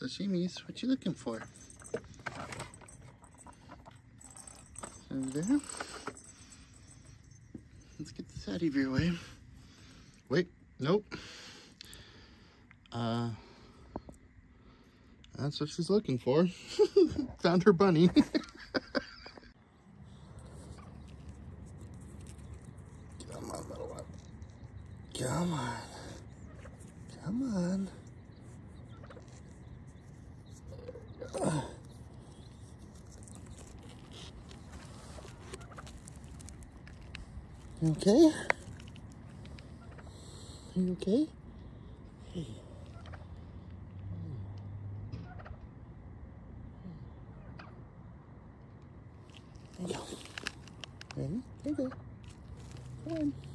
Sashimis, what you looking for? Over there. Let's get this out of your way. Wait, nope. Uh, that's what she's looking for. Found her bunny. Come on, little one. Come on. Come on. You okay? Are you okay? Hey. There you go. Ready? Okay. Come on.